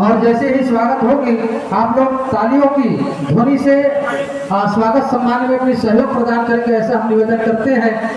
और जैसे ही स्वागत होगी, आप लोग तालियों की ध्वनि से स्वागत सम्मान में अपनी सहयोग प्रदान करके ऐसा हम निवेदन करते हैं।